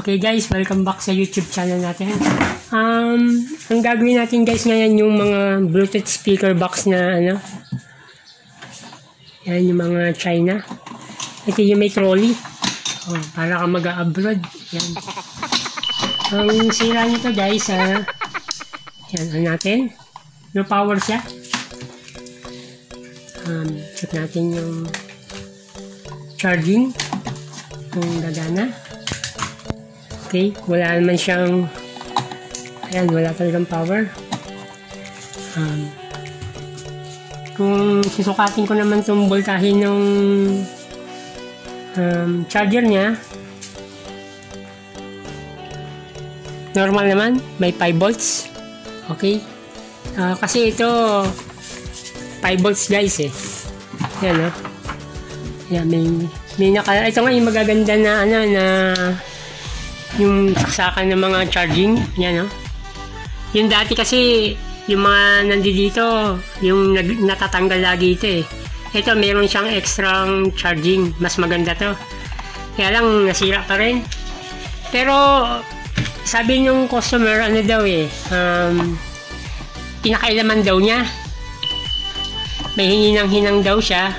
Okay guys, welcome back sa YouTube channel natin. Um, ang gagawin natin guys ngayon yung mga Bluetooth speaker box na ano. Yan yung mga China. Ito yung may trolley. Oh, para ka mag-abroad. Yan. Ang sira nito guys, ah, yan, ano natin. Low power siya. Um, check natin yung charging. Kung gagana. Okay, wala naman siyang ayan, wala talagang power. Um, kung susukatin ko naman itong voltahe ng um, charger niya, normal naman, may 5 volts. Okay? Ah, kasi ito 5 volts guys eh. Yan oh. Yan, may, may naka, ito nga yung magaganda na ano na yung saksakan ng mga charging, yan no. Yung dati kasi, yung mga nandito, yung natatanggal lagi ito eh. Ito, meron siyang extra charging. Mas maganda to. Kaya lang, nasira pa rin. Pero, sabi nung customer, ano daw eh, um, pinakailaman daw niya. May hininang-hinang daw siya.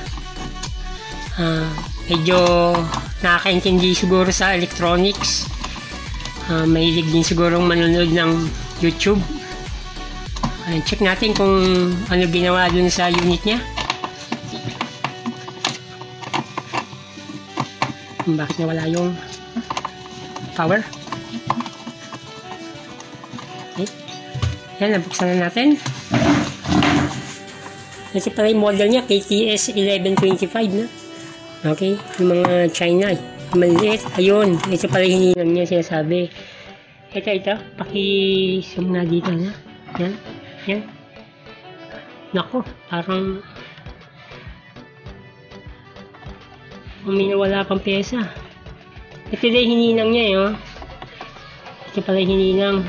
Ah, medyo nakakaintindi siguro sa electronics. Uh, mahilig din sigurong manonood ng YouTube. Ayan, check natin kung ano ginawa dun sa unit niya. Bakit nawala yung power? Okay. Yan, nabuksan na natin. Ito pala yung model niya, KTS 1125 na. Okay, yung mga China eh maliit. Ayun, ito pala yung hininang niya sinasabi. Ito, ito. Paki-zoom nga dito na. Yan. Yan. Nako, parang uminawala pang pyesa. Ito din hininang niya eh, oh. Ito pala hininang.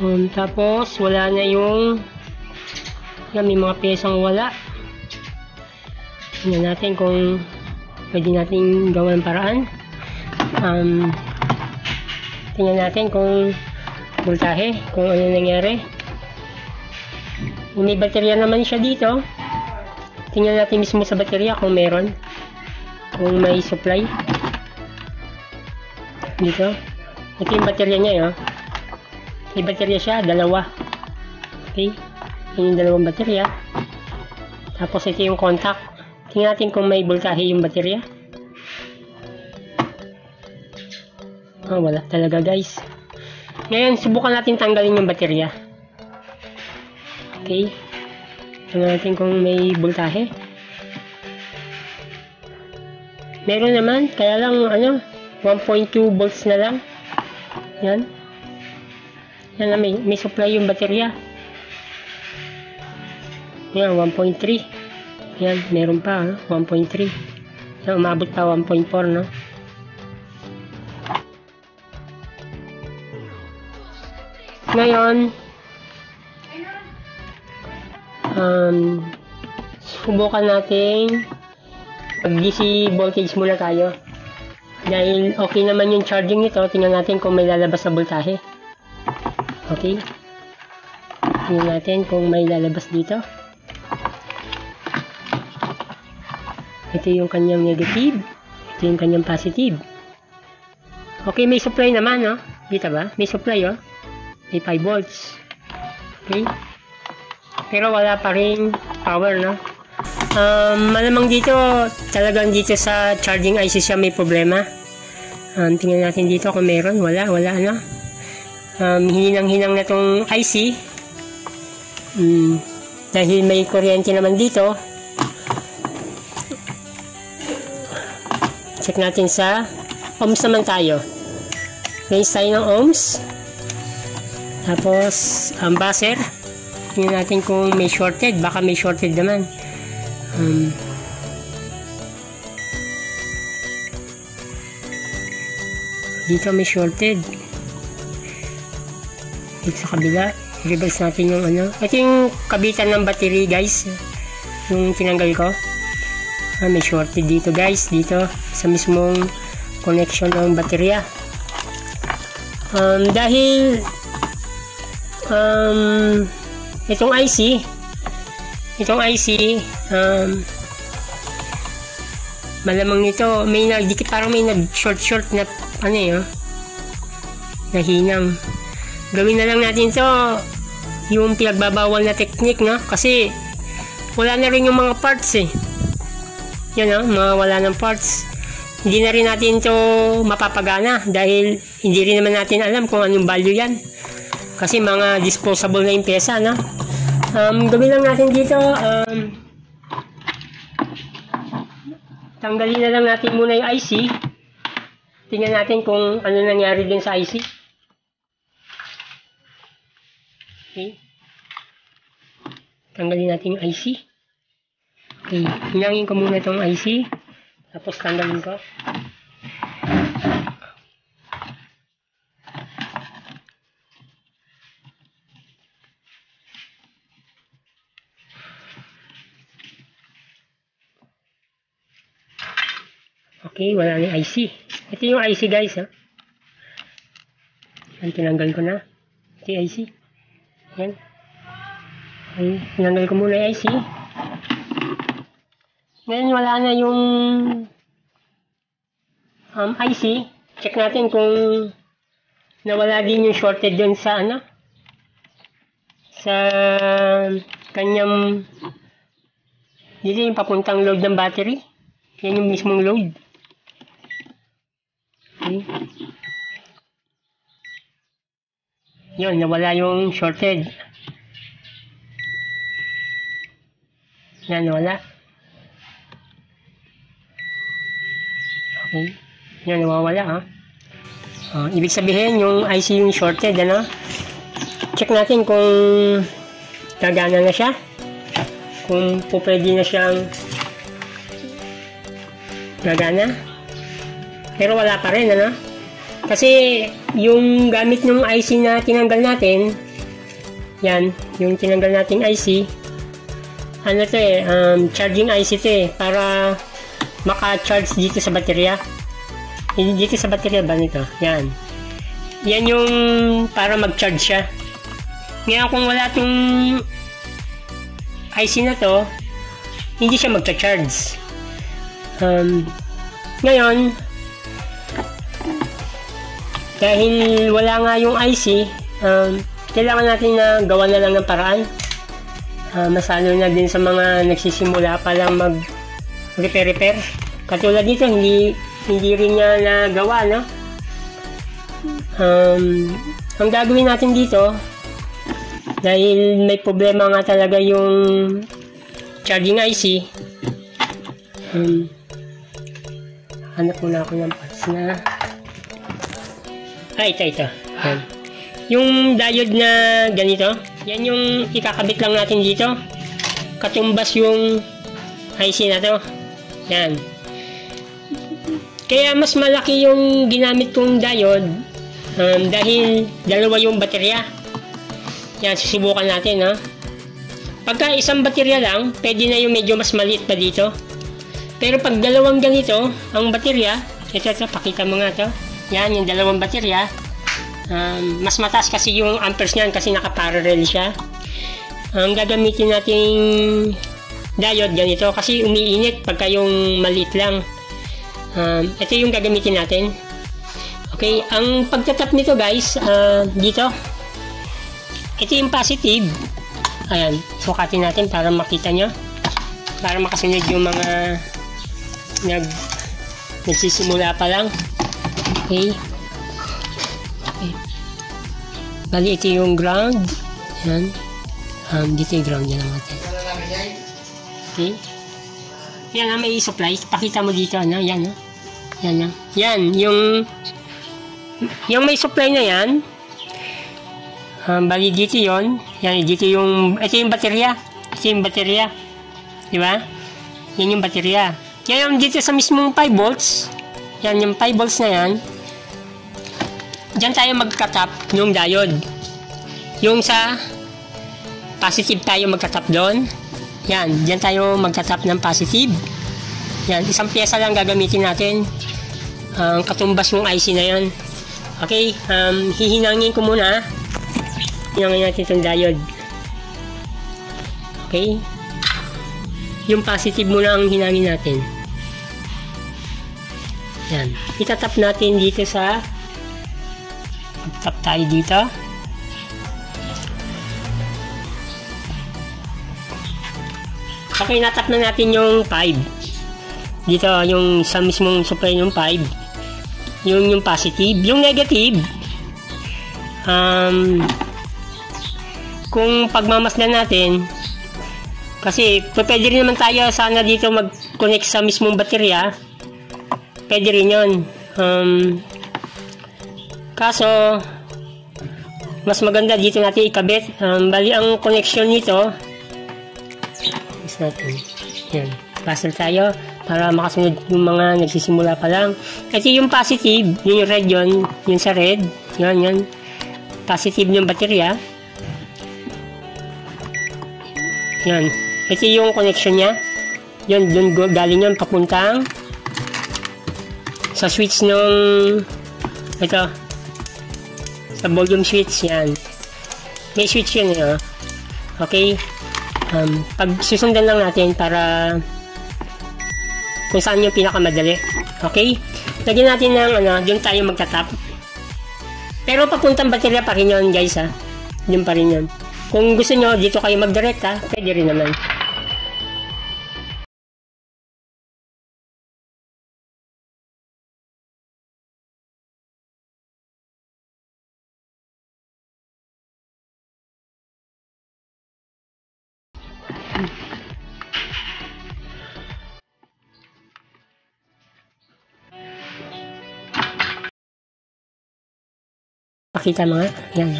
Um, tapos, wala na yung yan, may mga pyesang wala. Tingnan natin kung pwede natin gawan paraan. Um, tingnan natin kung voltahe, kung ano nangyari. May baterya naman siya dito. Tingnan natin mismo sa baterya kung meron. Kung may supply. Dito. Ito yung baterya niya, yun. May baterya siya, dalawa. Okay. Yan yung dalawang baterya. Tapos ito yung contact. Tingnan natin kung may voltahe yung baterya. Oh, wala talaga guys. Ngayon, subukan natin tanggalin yung baterya. Okay. Tingnan natin kung may voltahe. Meron naman, kaya lang ano, 1.2 volts na lang. Yan. Yan na, may, may supply yung baterya. Yan, 1.3. Yan, meron pa, 1.3. So, umabot pa 1.4, no? Ngayon, um, subukan natin mag-DC voltage muna tayo. Dahil okay naman yung charging nito, tingnan natin kung may lalabas na voltahe. Okay? Tingnan natin kung may lalabas dito. Ito yung kanyang negative. Ito yung kanyang positive. Okay, may supply naman, no? Kita ba? May supply, oh. May 5 volts. Okay? Pero wala pa rin power, no? Um, malamang dito, talagang dito sa charging IC siya may problema. Um, tingnan natin dito kung meron. Wala, wala, ano? Um, hinang-hinang na tong IC. Um, dahil may kuryente naman dito, check natin sa ohms naman tayo. Raise tayo ng ohms. Tapos, ang buzzer. Tingnan natin kung may shorted. Baka may shorted naman. Um, dito may shorted. Dito sa kabila. Reverse natin yung ano. Ito yung kabitan ng battery guys. Yung tinanggal ko. Ah, may shorted dito guys. Dito sa mismong connection ng baterya. Um, dahil um, itong IC itong IC um, malamang nito may nagdikit parang may nag short short na ano yun na hinang gawin na lang natin to yung pinagbabawal na technique no? Kasi wala na rin yung mga parts eh. Yun no mga wala ng parts. Hindi na rin natin to mapapagana dahil hindi rin naman natin alam kung anong value yan kasi mga disposable na yung pyesa no? Um, gawin lang natin dito um, tanggalin na lang natin muna yung IC tingnan natin kung ano nangyari din sa IC okay. Tanggalin natin yung IC okay hinangin ko muna itong IC tapos tanggalin ko. Okay, wala na IC. Ito yung IC guys, ha. Yan, tinanggal ko na. Ito yung IC. Yan. Okay, tinanggal ko muna yung IC. Ngayon wala na yung um, IC. Check natin kung nawala din yung shorted dun sa ano sa kanyang dito yung papuntang load ng battery. Yan yung mismong load. Okay. Yun, nawala yung shorted. Yan, nawala. Okay. Yan, nawawala ha. Uh, ibig sabihin, yung IC yung shorted, ano? Check natin kung gagana na siya. Kung po pwede na siyang gagana. Pero wala pa rin, ano? Kasi yung gamit ng IC na tinanggal natin, yan, yung tinanggal nating IC, ano to eh, um, charging IC to eh, para maka-charge dito sa baterya. Dito sa baterya ba nito? Yan. Yan yung para mag-charge siya. Ngayon kung wala tong IC na to, hindi siya magcha-charge. Um, ngayon, dahil wala nga yung IC, um, kailangan natin na gawa na lang ng paraan. Uh, masalo na din sa mga nagsisimula pa lang mag repair-repair. Katulad nito, hindi hindi rin niya nagawa, no? Um, ang gagawin natin dito, dahil may problema nga talaga yung charging IC, um, hanap muna ako ng parts na ay, ito, ito. Yan. Yung diode na ganito, yan yung ikakabit lang natin dito. Katumbas yung IC na to. Yan. Kaya mas malaki yung ginamit kong diode um, dahil dalawa yung baterya. Yan, susubukan natin, ha. Pagka isang baterya lang, pwede na yung medyo mas maliit pa dito. Pero pag dalawang ganito, ang baterya, ito, ito, pakita mo nga to. Yan, yung dalawang baterya. Um, mas mataas kasi yung amperes niyan kasi nakaparallel siya. Ang gagamitin nating diode ganito kasi umiinit pagka yung maliit lang. Um, ito yung gagamitin natin. Okay, ang pagtatap nito guys, uh, dito. Ito yung positive. Ayan, sukatin natin para makita nyo. Para makasunod yung mga nag nagsisimula pa lang. Okay. okay. Bali, ito yung ground. Yan. Um, dito yung ground yan natin. Okay. Yan na, may supply. Pakita mo dito, ano? Yan, no? Yan, no? Yan, yung yung may supply na yan, Um, bali dito yon Yan, dito yung, ito yung baterya. Ito yung baterya. Di ba? Yan yung baterya. Ngayon, dito sa mismong 5 volts, yan, yung 5 volts na yan, Diyan tayo magkatap yung diode. Yung sa positive tayo magkatap doon. Yan, diyan tayo magkatap ng positive. Yan, isang pyesa lang gagamitin natin. Ang katumbas ng IC na yan. Okay, um, hihinangin ko muna. Hinangin natin itong diode. Okay. Yung positive muna ang hinangin natin. Yan. Itatap natin dito sa Tap tayo dito. Okay, natap na natin yung 5. Dito, yung sa mismong supply ng 5. Yung, yung positive. Yung negative, um, kung pagmamasdan natin, kasi pwede rin naman tayo sana dito mag-connect sa mismong baterya. Pwede rin yun. Um, Kaso, mas maganda dito natin ikabit. Um, bali, ang connection nito, is natin. Yan. Passer tayo para makasunod yung mga nagsisimula pa lang. Ito yung positive, yun yung red yun, yun sa red. Yan, yan. Positive yung baterya. Yan. Ito yung connection niya. Yun, dun galing yun papuntang sa switch nung ito, volume switch yan. May switch yun eh oh. okay? Um, pag susundan lang natin para kung saan yung pinakamadali. Okay? Lagyan natin ng ano doon tayo magtatap. Pero papuntang baterya pa rin yun guys ha yun pa rin yun. Kung gusto nyo dito kayo mag-direct ha pwede rin naman Pakita mga. Yan.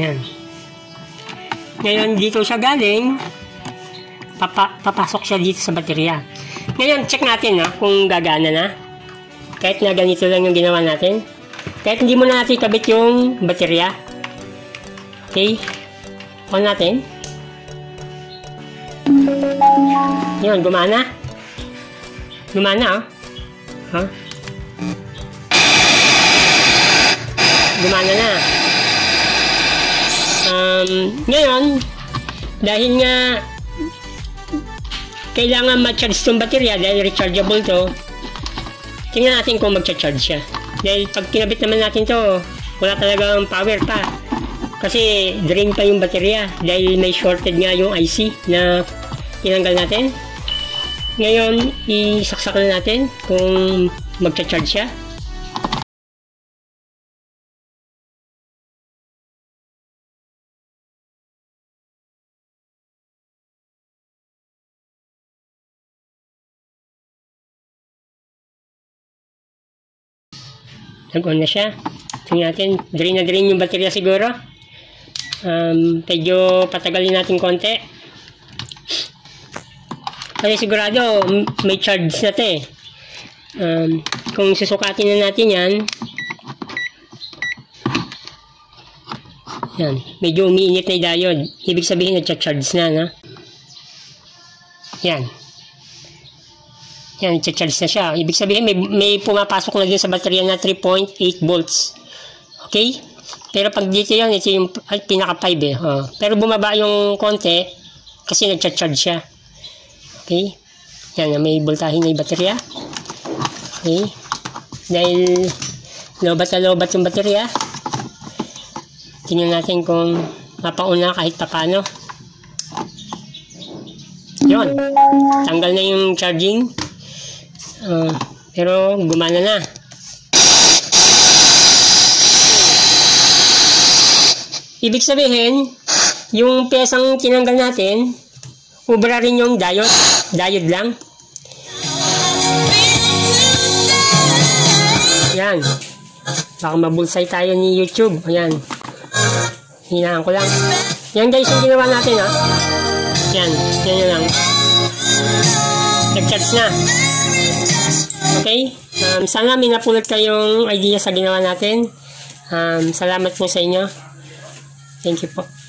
Yan. Ngayon, dito siya galing. Papa, papasok siya dito sa baterya. Ngayon, check natin ha, kung gagana na. Kahit na ganito lang yung ginawa natin. Kahit hindi mo na natin kabit yung baterya. Okay. On natin. Yun, gumana. Gumana, oh. Huh? Gumana na. Um, ngayon, dahil nga kailangan ma-charge itong baterya dahil rechargeable to, tingnan natin kung mag-charge siya. Dahil pag kinabit naman natin to, wala talagang power pa. Kasi drain pa yung baterya dahil may shorted nga yung IC na tinanggal natin. Ngayon, isaksak na natin kung magcha-charge siya. Nag-on na siya. Tingnan natin, drain na drain yung baterya siguro. Um, medyo patagalin natin konti. Kasi sigurado, may charge na to eh. Um, kung susukatin na natin yan, yan, medyo umiinit na yung diode. Ibig sabihin, nagcha-charge na, na. Yan. Yan, charge na siya. Ibig sabihin, may, may pumapasok na din sa baterya na 3.8 volts. Okay? Pero pag dito yan, ito yung pinaka 5 eh. Oh. Pero bumaba yung konti kasi nagcha-charge siya. Okay? Yan, may voltahe na yung baterya. Okay? Dahil lobat na lobat yung baterya. Tingnan natin kung mapauna kahit papano. Yun. Tanggal na yung charging. Uh, pero gumana na. Ibig sabihin, yung pesang tinanggal natin, ubra rin yung diode. Diode lang. Yan. Baka mabulsay tayo ni YouTube. Ayan. Hinaan ko lang. Yan guys yung ginawa natin ha. Yan. Yan yun lang. Nag-charge na. Okay? Um, sana may napulot kayong idea sa ginawa natin. Um, salamat po sa inyo. Thank you po.